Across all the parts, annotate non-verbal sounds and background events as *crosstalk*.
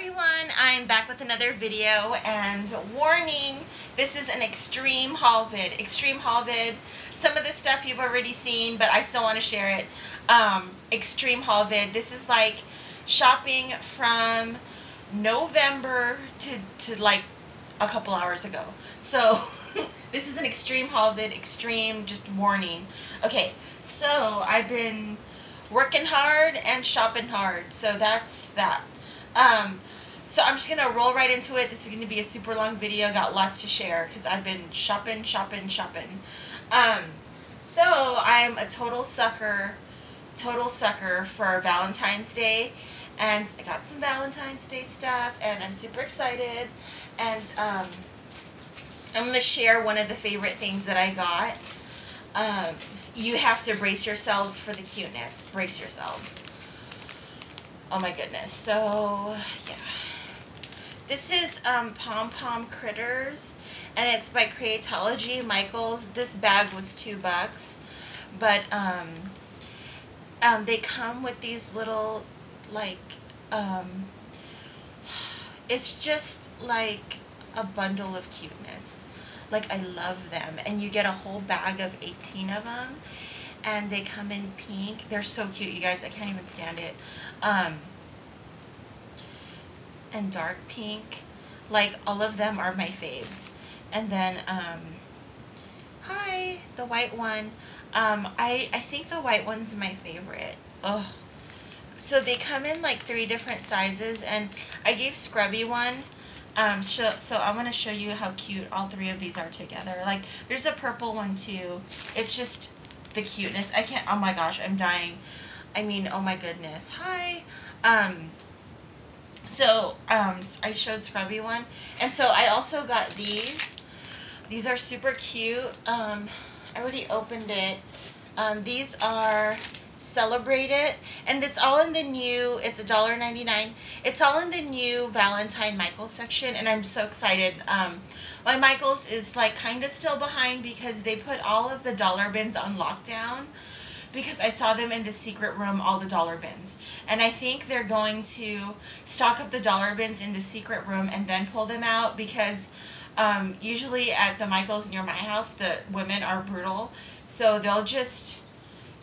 everyone, I'm back with another video and warning, this is an extreme haul vid. Extreme haul vid. Some of the stuff you've already seen, but I still want to share it. Um, extreme haul vid. This is like shopping from November to, to like a couple hours ago. So *laughs* this is an extreme haul vid, extreme just warning. Okay, so I've been working hard and shopping hard. So that's that. Um, so I'm just going to roll right into it. This is going to be a super long video. Got lots to share because I've been shopping, shopping, shopping. Um, so I'm a total sucker, total sucker for Valentine's Day. And I got some Valentine's Day stuff and I'm super excited. And um, I'm going to share one of the favorite things that I got. Um, you have to brace yourselves for the cuteness. Brace yourselves. Oh my goodness. So, yeah. This is um, Pom Pom Critters, and it's by Creatology Michaels. This bag was two bucks, but um, um, they come with these little, like, um, it's just like a bundle of cuteness. Like, I love them. And you get a whole bag of 18 of them. And they come in pink. They're so cute, you guys. I can't even stand it. Um, and dark pink. Like, all of them are my faves. And then, um, hi, the white one. Um, I, I think the white one's my favorite. Ugh. So they come in like three different sizes. And I gave Scrubby one um, so, so I'm going to show you how cute all three of these are together. Like, there's a purple one too. It's just the cuteness. I can't, oh my gosh, I'm dying. I mean, oh my goodness. Hi. Um, so, um, I showed Scrubby one. And so I also got these. These are super cute. Um, I already opened it. Um, these are celebrate it and it's all in the new it's a dollar 99 it's all in the new valentine michaels section and i'm so excited um my michaels is like kind of still behind because they put all of the dollar bins on lockdown because I saw them in the secret room, all the dollar bins. And I think they're going to stock up the dollar bins in the secret room and then pull them out because um, usually at the Michaels near my house, the women are brutal. So they'll just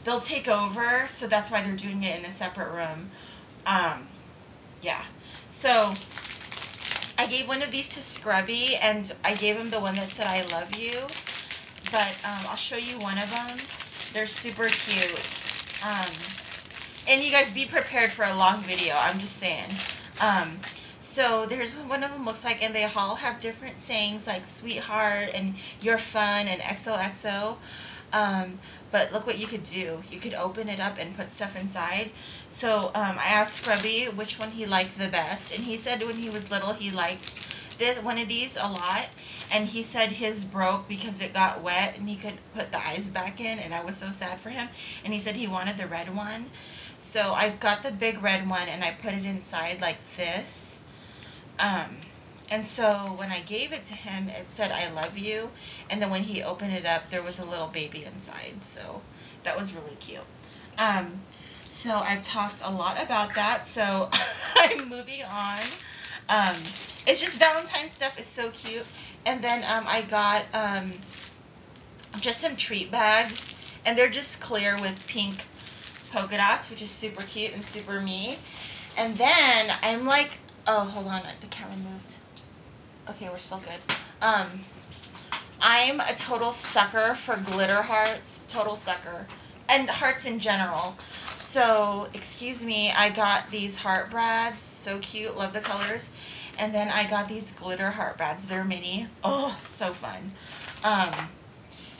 they'll take over, so that's why they're doing it in a separate room. Um, yeah. So I gave one of these to Scrubby, and I gave him the one that said I love you. But um, I'll show you one of them. They're super cute. Um, and you guys be prepared for a long video. I'm just saying. Um, so there's one of them looks like, and they all have different sayings like sweetheart and you're fun and XOXO. Um, but look what you could do. You could open it up and put stuff inside. So um, I asked Scrubby which one he liked the best. And he said when he was little he liked this one of these a lot. And he said his broke because it got wet and he couldn't put the eyes back in. And I was so sad for him. And he said he wanted the red one. So I got the big red one and I put it inside like this. Um, and so when I gave it to him, it said, I love you. And then when he opened it up, there was a little baby inside. So that was really cute. Um, so I've talked a lot about that. So *laughs* I'm moving on. Um, it's just Valentine stuff is so cute. And then um, I got um, just some treat bags. And they're just clear with pink polka dots, which is super cute and super me. And then I'm like, oh, hold on, the camera moved. Okay, we're still good. Um, I'm a total sucker for glitter hearts. Total sucker. And hearts in general. So, excuse me, I got these heart brads. So cute. Love the colors. And then I got these glitter heart brads. They're mini. Oh, so fun. Um,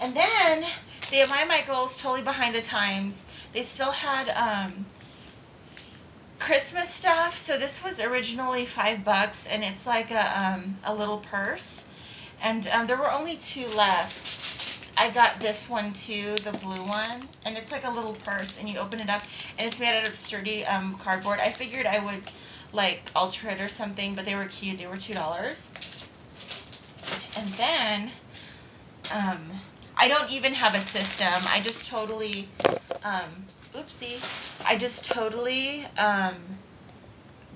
and then, they have my Michaels, totally behind the times. They still had um, Christmas stuff. So this was originally five bucks, and it's like a um, a little purse. And um, there were only two left. I got this one too, the blue one, and it's like a little purse, and you open it up, and it's made out of sturdy um, cardboard. I figured I would like alter it or something, but they were cute. They were two dollars. And then, um, I don't even have a system. I just totally um, oopsie, I just totally um,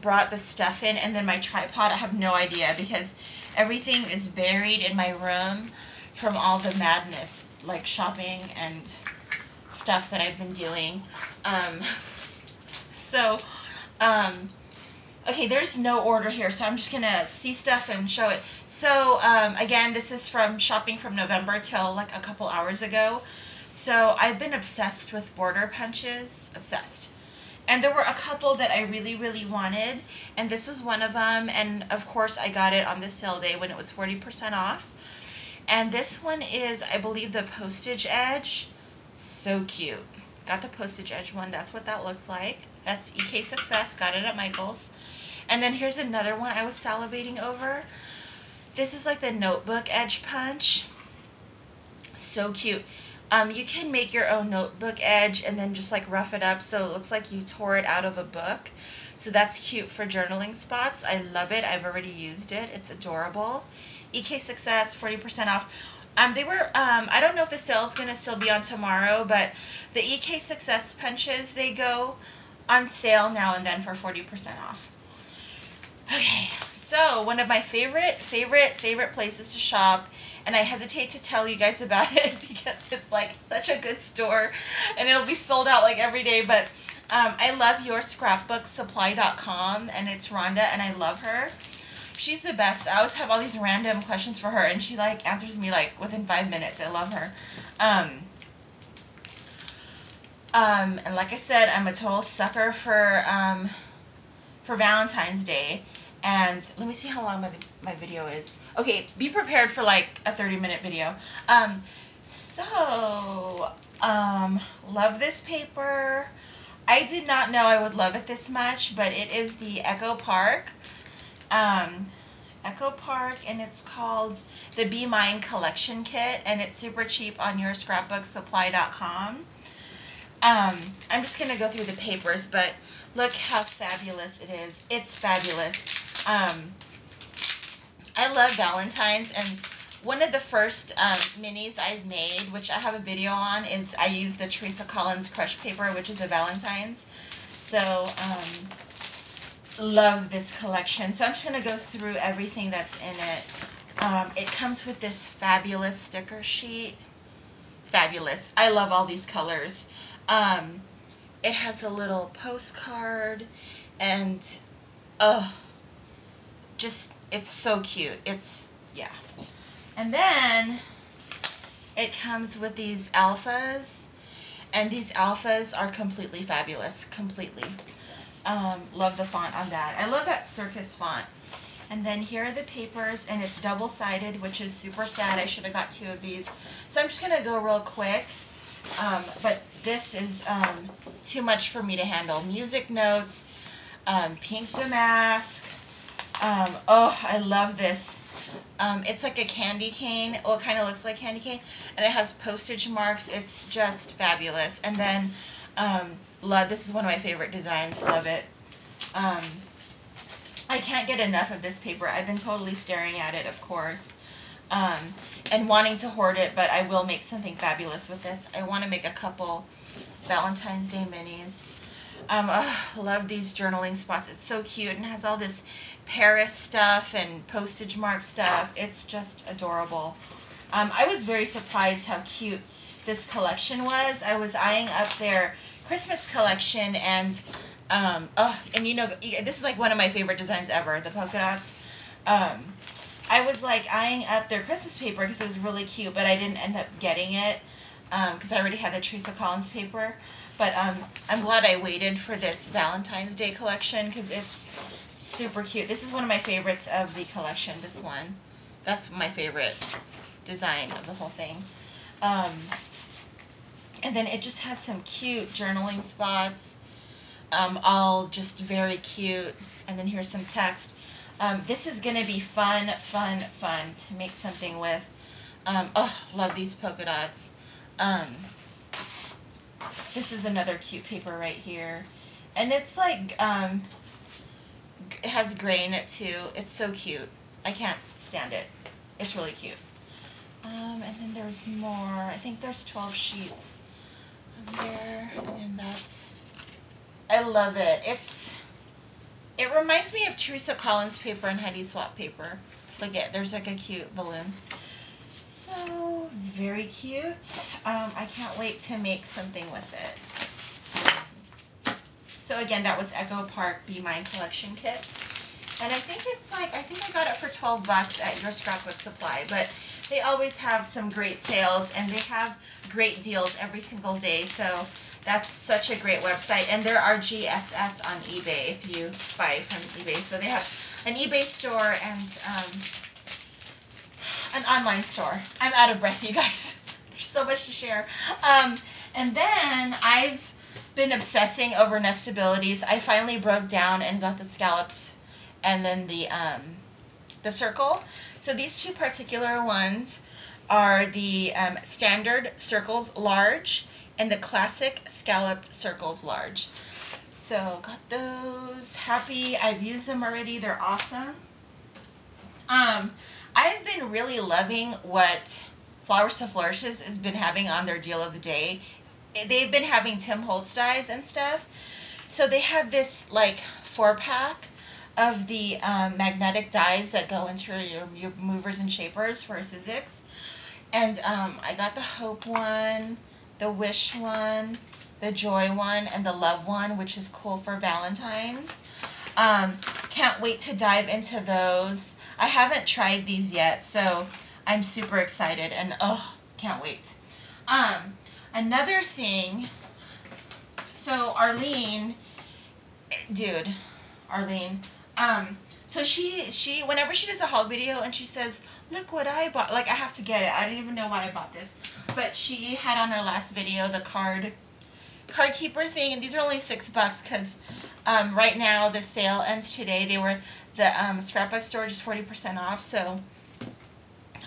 brought the stuff in and then my tripod, I have no idea because everything is buried in my room from all the madness, like shopping and stuff that I've been doing. Um, so, um, okay, there's no order here, so I'm just gonna see stuff and show it. So, um, again, this is from shopping from November till like a couple hours ago. So, I've been obsessed with border punches, obsessed. And there were a couple that I really, really wanted, and this was one of them. And of course, I got it on the sale day when it was 40% off. And this one is, I believe, the postage edge. So cute. Got the postage edge one. That's what that looks like. That's EK Success. Got it at Michael's. And then here's another one I was salivating over. This is like the notebook edge punch. So cute. Um, you can make your own notebook edge and then just like rough it up so it looks like you tore it out of a book. So that's cute for journaling spots. I love it. I've already used it. It's adorable. EK Success, 40% off. Um, they were, um, I don't know if the sale's going to still be on tomorrow, but the EK Success punches, they go on sale now and then for 40% off. Okay, so one of my favorite, favorite, favorite places to shop and I hesitate to tell you guys *laughs* about it because it's like such a good store and it'll be sold out like every day. But um, I love yourscrapbooksupply.com and it's Rhonda and I love her. She's the best. I always have all these random questions for her and she like answers me like within five minutes. I love her. Um, um, and like I said, I'm a total sucker for um, for Valentine's Day. And let me see how long my, my video is. Okay, be prepared for like a 30 minute video. Um, so, um, love this paper. I did not know I would love it this much, but it is the Echo Park. Um, Echo Park, and it's called the Be Mine Collection Kit, and it's super cheap on your scrapbooksupply.com. Um, I'm just going to go through the papers, but look how fabulous it is. It's fabulous. Um, I love Valentine's and one of the first um, minis I've made, which I have a video on, is I use the Teresa Collins Crush Paper, which is a Valentine's. So, um, love this collection. So I'm just going to go through everything that's in it. Um, it comes with this fabulous sticker sheet. Fabulous. I love all these colors. Um, it has a little postcard and, oh, just it's so cute. It's, yeah. And then it comes with these alphas. And these alphas are completely fabulous. Completely. Um, love the font on that. I love that circus font. And then here are the papers, and it's double-sided, which is super sad. I should have got two of these. So I'm just going to go real quick. Um, but this is um, too much for me to handle. Music notes, um, pink damask, um, oh, I love this. Um, it's like a candy cane. Well, it kind of looks like candy cane. And it has postage marks. It's just fabulous. And then, um, love, this is one of my favorite designs. Love it. Um, I can't get enough of this paper. I've been totally staring at it, of course. Um, and wanting to hoard it, but I will make something fabulous with this. I want to make a couple Valentine's Day minis. Um, love these journaling spots. It's so cute and has all this Paris stuff and postage mark stuff. It's just adorable. Um, I was very surprised how cute this collection was. I was eyeing up their Christmas collection and um, oh, and you know, this is like one of my favorite designs ever, the polka dots. Um, I was like eyeing up their Christmas paper because it was really cute, but I didn't end up getting it because um, I already had the Teresa Collins paper. But um, I'm glad I waited for this Valentine's Day collection because it's super cute. This is one of my favorites of the collection, this one. That's my favorite design of the whole thing. Um, and then it just has some cute journaling spots, um, all just very cute. And then here's some text. Um, this is going to be fun, fun, fun to make something with. Um, oh, love these polka dots. Um, this is another cute paper right here. And it's like, um, it has gray in it too. It's so cute. I can't stand it. It's really cute. Um, and then there's more. I think there's 12 sheets there. And that's, I love it. It's, It reminds me of Teresa Collins paper and Heidi Swapp paper. Look at there's like a cute balloon. So very cute. Um, I can't wait to make something with it. So again, that was Echo Park Be Mine collection kit. And I think it's like, I think I got it for 12 bucks at your scrapbook supply, but they always have some great sales and they have great deals every single day. So that's such a great website. And there are GSS on eBay if you buy from eBay. So they have an eBay store and um, an online store. I'm out of breath, *laughs* you guys. There's so much to share. Um, and then I've been obsessing over nestabilities. I finally broke down and got the scallops and then the um, the circle. So these two particular ones are the um, standard circles large and the classic scallop circles large. So got those. Happy. I've used them already. They're awesome. Um, I've been really loving what Flowers to Flourishes has been having on their deal of the day. They've been having Tim Holtz dies and stuff. So they have this like four pack of the um, magnetic dies that go into your, your movers and shapers for Sizzix. And um, I got the Hope one, the Wish one, the Joy one, and the Love one, which is cool for Valentine's. Um, can't wait to dive into those. I haven't tried these yet, so I'm super excited and oh, can't wait. Um, another thing, so Arlene, dude, Arlene, um, so she she whenever she does a haul video and she says, "Look what I bought," like I have to get it. I don't even know why I bought this, but she had on her last video the card card keeper thing, and these are only six bucks because um, right now the sale ends today. They were the um, scrapbook storage is forty percent off, so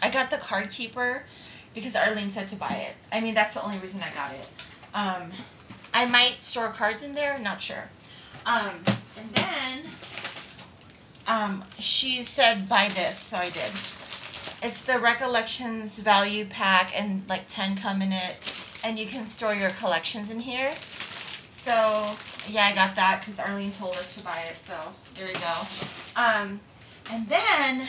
I got the card keeper because Arlene said to buy it. I mean that's the only reason I got it. Um, I might store cards in there, not sure. Um, and then um, she said buy this, so I did. It's the Recollections value pack, and like 10 come in it, and you can store your collections in here. So, yeah, I got that because Arlene told us to buy it, so there you go. Um, and then,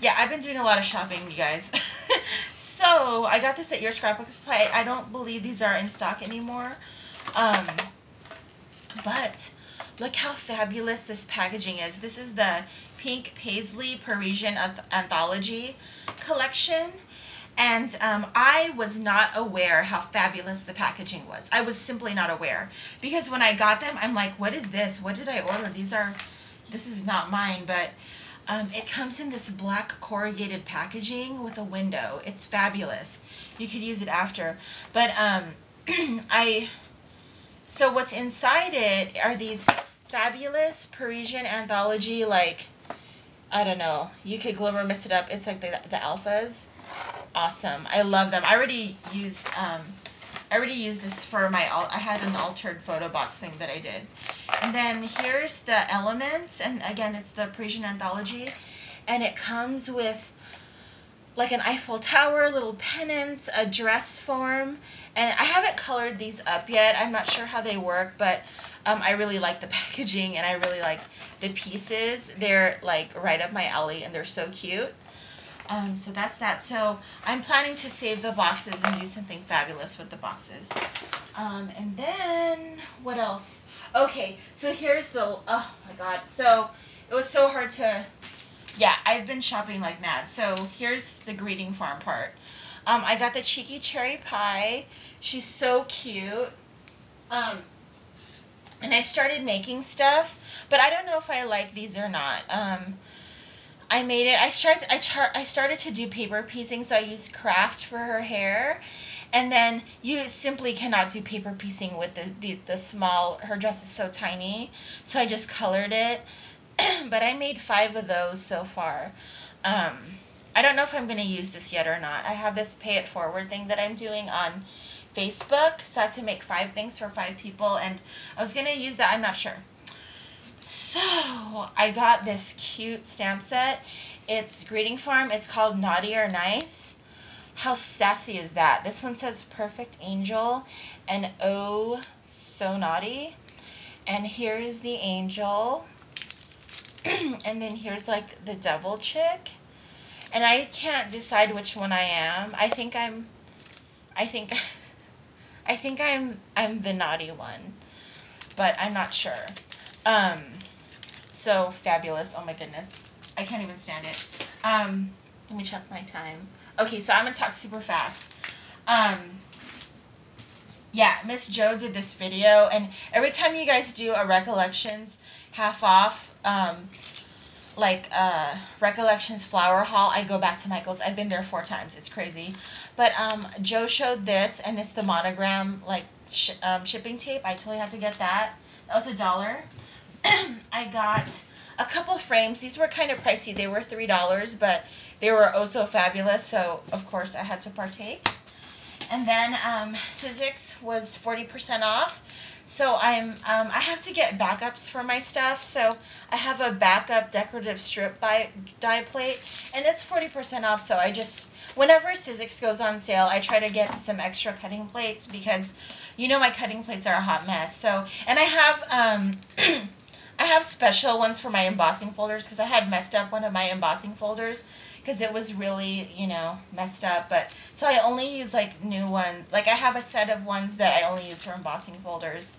yeah, I've been doing a lot of shopping, you guys. *laughs* so, I got this at your scrapbook supply. I don't believe these are in stock anymore. Um, but Look how fabulous this packaging is. This is the Pink Paisley Parisian Anthology collection. And um, I was not aware how fabulous the packaging was. I was simply not aware. Because when I got them, I'm like, what is this? What did I order? These are, this is not mine. But um, it comes in this black corrugated packaging with a window. It's fabulous. You could use it after. But um, *clears throat* I, so what's inside it are these fabulous Parisian anthology, like, I don't know, you could glimmer mist it up. It's like the, the alphas. Awesome. I love them. I already used, um, I already used this for my, I had an altered photo box thing that I did. And then here's the elements, and again, it's the Parisian anthology, and it comes with like an Eiffel Tower, little pennants, a dress form, and I haven't colored these up yet. I'm not sure how they work, but um, I really like the *laughs* packaging and I really like the pieces. They're like right up my alley and they're so cute. Um, so that's that. So I'm planning to save the boxes and do something fabulous with the boxes. Um, and then what else? Okay, so here's the, oh my God. So it was so hard to, yeah, I've been shopping like mad. So here's the greeting farm part. Um, I got the cheeky cherry pie. She's so cute. Um, and I started making stuff, but I don't know if I like these or not. Um, I made it. I started. I char- I started to do paper piecing, so I used craft for her hair, and then you simply cannot do paper piecing with the the, the small. Her dress is so tiny, so I just colored it. *clears throat* but I made five of those so far. Um, I don't know if I'm gonna use this yet or not. I have this pay it forward thing that I'm doing on Facebook. So I had to make five things for five people, and I was gonna use that. I'm not sure. So I got this cute stamp set. It's Greeting Farm. It's called Naughty or Nice. How sassy is that? This one says Perfect Angel and Oh So Naughty. And here's the angel. *clears throat* and then here's like the devil chick. And I can't decide which one I am. I think I'm I think *laughs* I think I'm I'm the naughty one. But I'm not sure. Um so fabulous. Oh my goodness. I can't even stand it. Um let me check my time. Okay, so I'm gonna talk super fast. Um yeah, Miss Joe did this video, and every time you guys do a recollections half off, um, like uh, recollections flower haul, I go back to Michael's. I've been there four times. It's crazy, but um, Joe showed this, and it's the monogram like sh- um, shipping tape. I totally had to get that. That was a dollar. *clears throat* I got a couple frames. These were kind of pricey. They were three dollars, but they were oh so fabulous. So of course I had to partake. And then um, Sizzix was 40% off. So I'm um, I have to get backups for my stuff. So I have a backup decorative strip by die plate, and it's 40% off. So I just whenever Sizzix goes on sale, I try to get some extra cutting plates because you know my cutting plates are a hot mess. So and I have um, *clears throat* I have special ones for my embossing folders because I had messed up one of my embossing folders because it was really you know messed up but so i only use like new ones like i have a set of ones that i only use for embossing folders.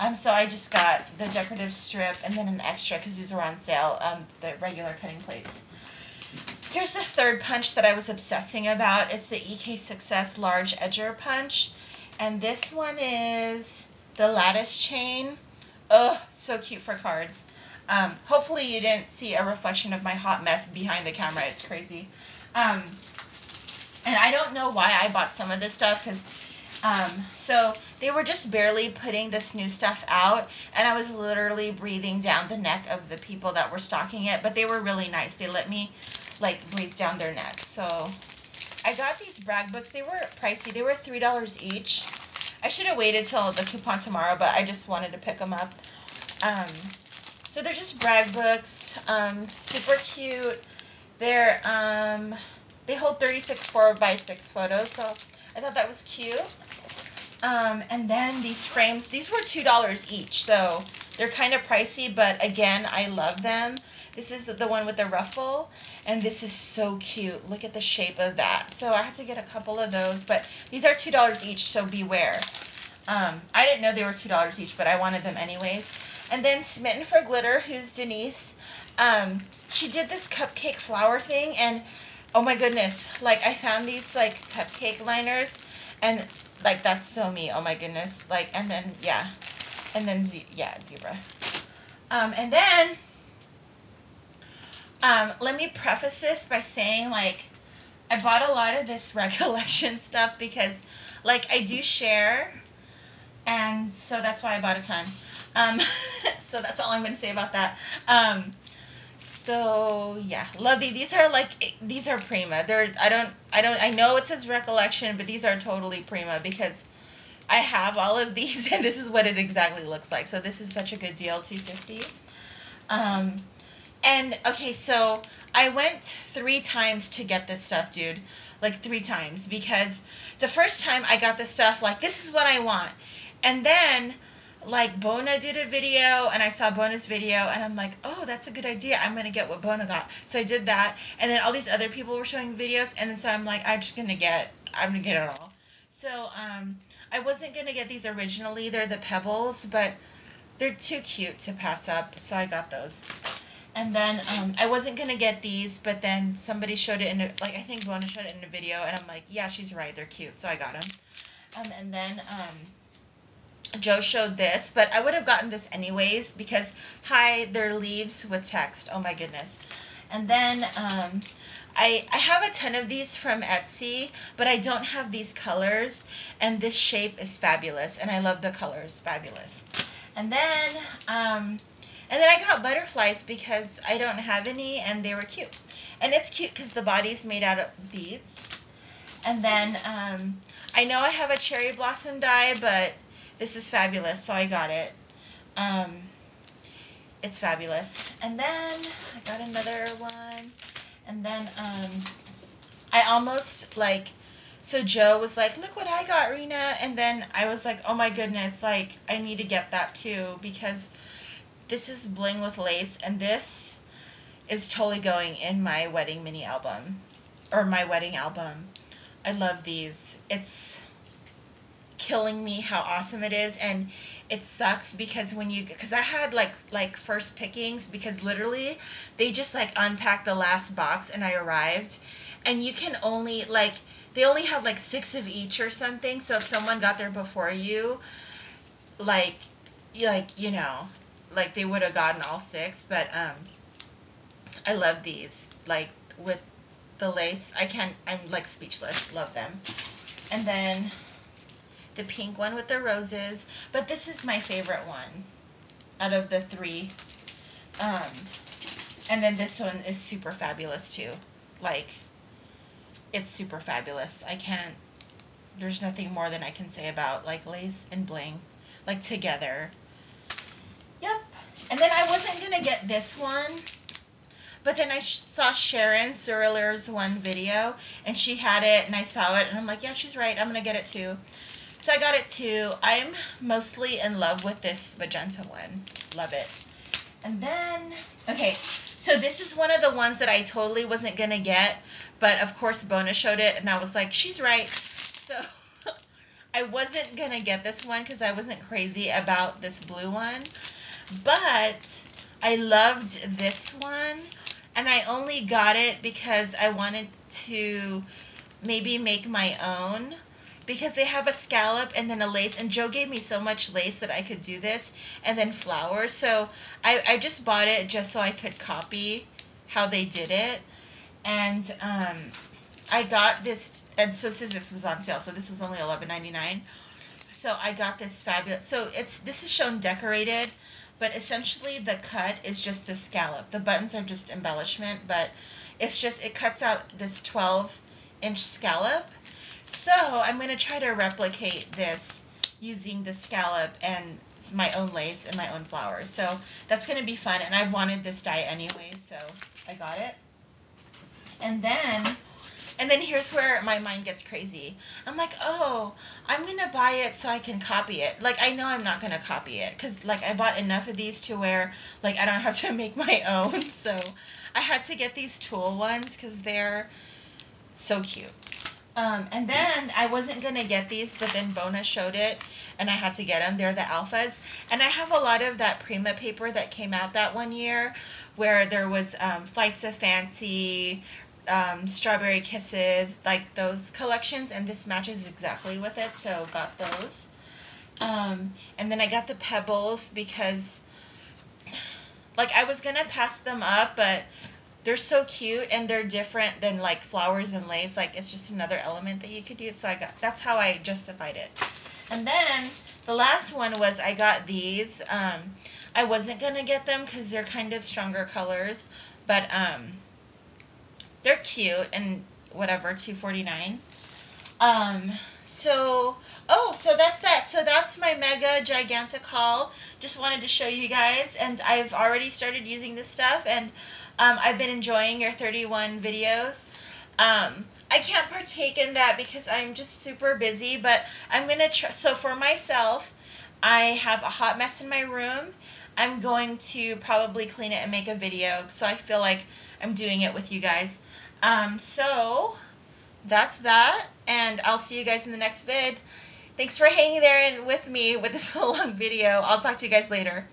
Um so i just got the decorative strip and then an extra because these are on sale um the regular cutting plates. Here's the third punch that i was obsessing about it's the ek success large edger punch. And this one is the lattice chain. Oh so cute for cards um, hopefully you didn't see a reflection of my hot mess behind the camera. It's crazy. Um, and I don't know why I bought some of this stuff because um, so they were just barely putting this new stuff out, and I was literally breathing down the neck of the people that were stocking it. But they were really nice. They let me like breathe down their neck. So I got these brag books. They were pricey. They were three dollars each. I should have waited till the coupon tomorrow, but I just wanted to pick them up. Um, so they're just brag books, um, super cute. They're um, they hold 36 4 by 6 photos, so I thought that was cute. Um, and then these frames, these were $2 each, so they're kind of pricey, but again, I love them. This is the one with the ruffle, and this is so cute. Look at the shape of that. So I had to get a couple of those, but these are $2 each, so beware. Um, I didn't know they were $2 each, but I wanted them anyways. And then Smitten for Glitter, who's Denise, um, she did this cupcake flower thing, and oh my goodness, like I found these like cupcake liners, and like that's so me. Oh my goodness, like and then yeah, and then yeah zebra, um, and then um, let me preface this by saying like I bought a lot of this *laughs* recollection stuff because like I do share, and so that's why I bought a ton. Um, *laughs* so that's all I'm going to say about that. Um, so yeah, love these. These are like these are prima. They're I don't I don't I know it says recollection, but these are totally prima because I have all of these *laughs* and this is what it exactly looks like. So this is such a good deal, two fifty. Um, and okay, so I went three times to get this stuff, dude. Like three times because the first time I got this stuff, like this is what I want, and then like Bona did a video and I saw Bona's video and I'm like, oh, that's a good idea. I'm gonna get what Bona got. So I did that, and then all these other people were showing videos, and then so I'm like, I'm just gonna get, I'm gonna get it all. So um, I wasn't gonna get these originally. They're the pebbles, but they're too cute to pass up, so I got those. And then um, I wasn't gonna get these, but then somebody showed it in a, like I think Bona showed it in a video, and I'm like, yeah, she's right. They're cute, so I got them. Um, and then um, Joe showed this, but I would have gotten this anyways because hi, they're leaves with text. Oh my goodness. And then um, I, I have a ton of these from Etsy, but I don't have these colors. And this shape is fabulous, and I love the colors. Fabulous. And then, um, and then I got butterflies because I don't have any, and they were cute. And it's cute because the body's made out of beads. And then um, I know I have a cherry blossom die, but this is fabulous, so I got it. Um, it's fabulous. And then I got another one. And then um, I almost like, so Joe was like, look what I got, Rena. And then I was like, oh my goodness, like I need to get that too because this is bling with lace and this is totally going in my wedding mini album or my wedding album. I love these. It's killing me how awesome it is and it sucks because when you because I had like like first pickings because literally they just like unpacked the last box and I arrived. And you can only like they only have like six of each or something. So if someone got there before you like like you know like they would have gotten all six. But um I love these like with the lace. I can't I'm like speechless. Love them. And then the pink one with the roses. But this is my favorite one out of the three. Um, and then this one is super fabulous too. Like, it's super fabulous. I can't, there's nothing more than I can say about like lace and bling, like together. Yep. And then I wasn't going to get this one. But then I saw Sharon Surler's one video, and she had it, and I saw it, and I'm like, yeah, she's right. I'm gonna get it too. So I got it too. I'm mostly in love with this magenta one. Love it. And then, okay, so this is one of the ones that I totally wasn't going to get. But of course, Bona showed it and I was like, she's right. So *laughs* I wasn't going to get this one because I wasn't crazy about this blue one. But I loved this one. And I only got it because I wanted to maybe make my own because they have a scallop and then a lace and joe gave me so much lace that i could do this and then flowers. So i, I just bought it just so i could copy how they did it. And um, i got this and so this was on sale so this was only $11.99 so i got this fabulous so it's this is shown decorated but essentially the cut is just the scallop. The buttons are just embellishment but it's just it cuts out this 12 inch scallop so I'm going to try to replicate this using the scallop and my own lace and my own flowers. So that's going to be fun. And I wanted this die anyway, so I got it. And then, and then here's where my mind gets crazy. I'm like, oh, I'm going to buy it so I can copy it. Like, I know I'm not going to copy it because, like, I bought enough of these to where, like, I don't have *laughs* to make my own. So I had to get these tulle ones because they're so cute. Um, and then I wasn't gonna get these, but then Bona showed it, and I had to get them. They're the alphas, and I have a lot of that Prima paper that came out that one year, where there was um, Flights of Fancy, um, Strawberry Kisses, like those collections, and this matches exactly with it, so got those. Um, and then I got the pebbles because, like, I was gonna pass them up, but they're so cute and they're different than like flowers and lace. Like it's just another element that you could use. So I got that's how I justified it. And then the last one was I got these. Um, I wasn't gonna get them because they're kind of stronger colors, but um, they're cute and whatever. Two forty nine. Um, so oh, so that's that. So that's my mega gigantic haul. Just wanted to show you guys, and I've already started using this stuff and. Um, I've been enjoying your 31 videos. Um, I can't partake in that because I'm just super busy, but I'm going to try. So for myself, I have a hot mess in my room. I'm going to probably clean it and make a video so I feel like I'm doing it with you guys. Um, so that's that, and I'll see you guys in the next vid. Thanks for hanging there and with me with this *laughs* long video. I'll talk to you guys later.